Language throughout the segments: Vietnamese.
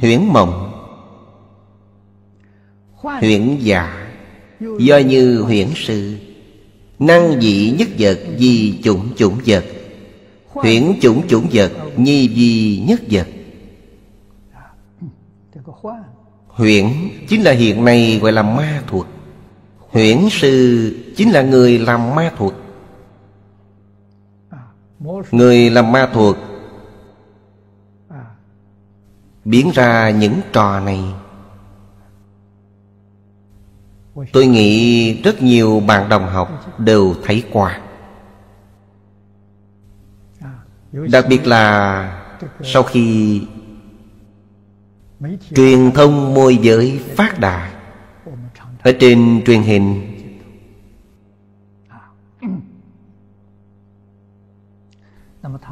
Huyễn mộng. Huyễn giả Do như huyễn sư. Năng dị nhất vật, Di chủng chủng vật. Huyễn chủng chủng vật, Nhi di nhất vật. Huyễn chính là hiện nay gọi là ma thuật. Huyễn sư chính là người làm ma thuật. Người làm ma thuật Biến ra những trò này. Tôi nghĩ rất nhiều bạn đồng học đều thấy qua. Đặc biệt là sau khi Truyền thông môi giới phát đạt Ở trên truyền hình,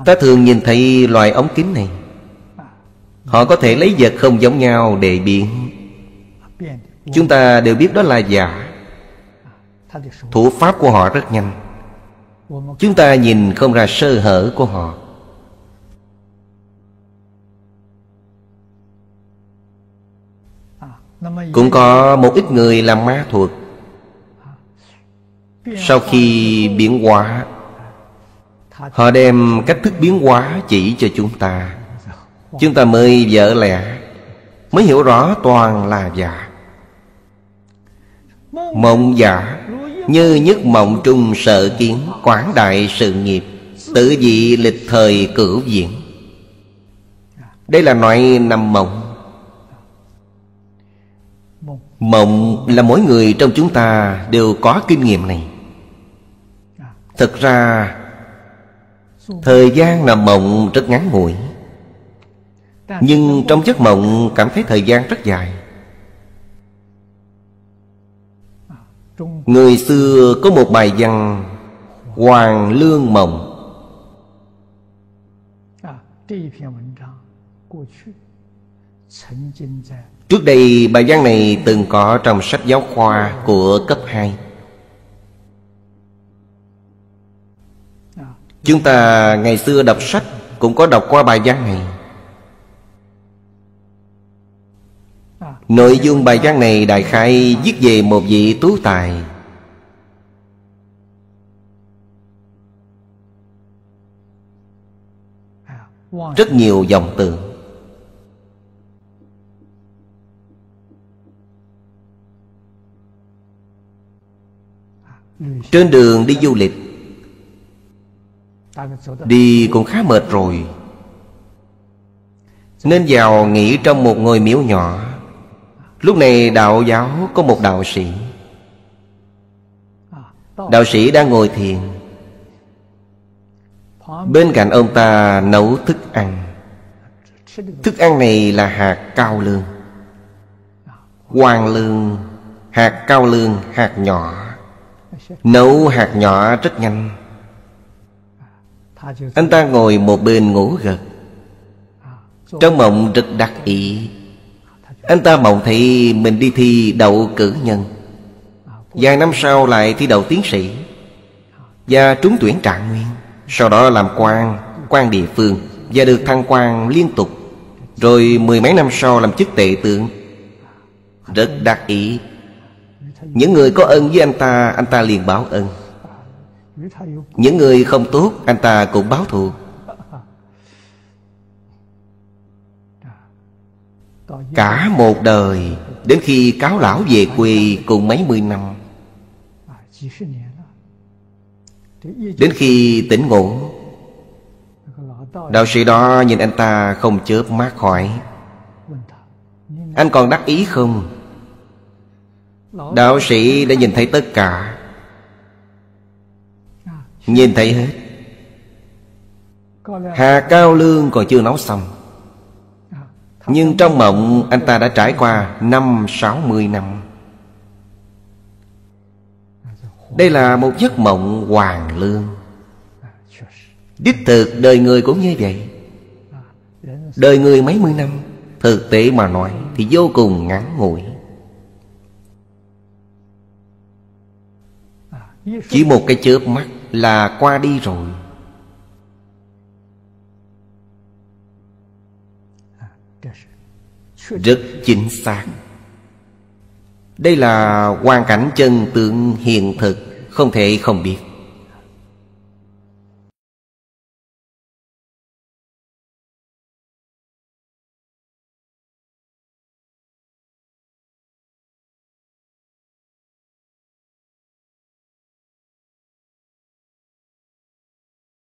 Ta thường nhìn thấy loại ống kính này. Họ có thể lấy vật không giống nhau để biến. Chúng ta đều biết đó là giả. Thủ pháp của họ rất nhanh. Chúng ta nhìn không ra sơ hở của họ. Cũng có một ít người làm ma thuật Sau khi biến hóa, Họ đem cách thức biến hóa chỉ cho chúng ta. Chúng ta mới vợ lẽ, Mới hiểu rõ toàn là giả. Mộng giả, Như nhất mộng trung sợ kiến, Quảng đại sự nghiệp Tự dị lịch thời cửu diễn Đây là loại nằm mộng. Mộng là mỗi người trong chúng ta đều có kinh nghiệm này. Thực ra, Thời gian nằm mộng rất ngắn ngủi. Nhưng trong giấc mộng cảm thấy thời gian rất dài. Người xưa có một bài văn, Hoàng Lương Mộng Trước đây, bài văn này từng có trong sách giáo khoa của cấp 2 Chúng ta ngày xưa đọc sách cũng có đọc qua bài văn này. Nội dung bài văn này đại khai viết về một vị tú tài. Rất nhiều dòng từ. Trên đường đi du lịch, Đi cũng khá mệt rồi. Nên vào nghỉ trong một ngôi miếu nhỏ. Lúc này đạo giáo có một đạo sĩ. Đạo sĩ đang ngồi thiền. Bên cạnh ông ta nấu thức ăn. Thức ăn này là hạt cao lương. Hoàng lương Hạt cao lương, hạt nhỏ. Nấu hạt nhỏ rất nhanh. Anh ta ngồi một bên ngủ gật. Trong mộng rất đặc ý. Anh ta mộng thị mình đi thi đậu cử nhân. Vài năm sau lại thi đậu tiến sĩ. Và trúng tuyển trạng nguyên. Sau đó làm quan, quan địa phương. Và được thăng quan liên tục. Rồi mười mấy năm sau làm chức tệ tượng Rất đặc ý. Những người có ơn với anh ta Anh ta liền báo ơn Những người không tốt Anh ta cũng báo thù. Cả một đời, Đến khi cáo lão về quê Cùng mấy mươi năm. Đến khi tỉnh ngủ Đạo sĩ đó nhìn anh ta không chớp mắt hỏi, Anh còn đắc ý không? Đạo sĩ đã nhìn thấy tất cả. Nhìn thấy hết. Hà Cao Lương còn chưa nấu xong. Nhưng trong mộng, anh ta đã trải qua Năm sáu mươi năm. Đây là một giấc mộng hoàng lương. Đích thực đời người cũng như vậy. Đời người mấy mươi năm, Thực tế mà nói Thì vô cùng ngắn ngủi. Chỉ một cái chớp mắt là qua đi rồi. Rất chính xác. Đây là hoàn cảnh chân tượng hiện thực, Không thể không biết.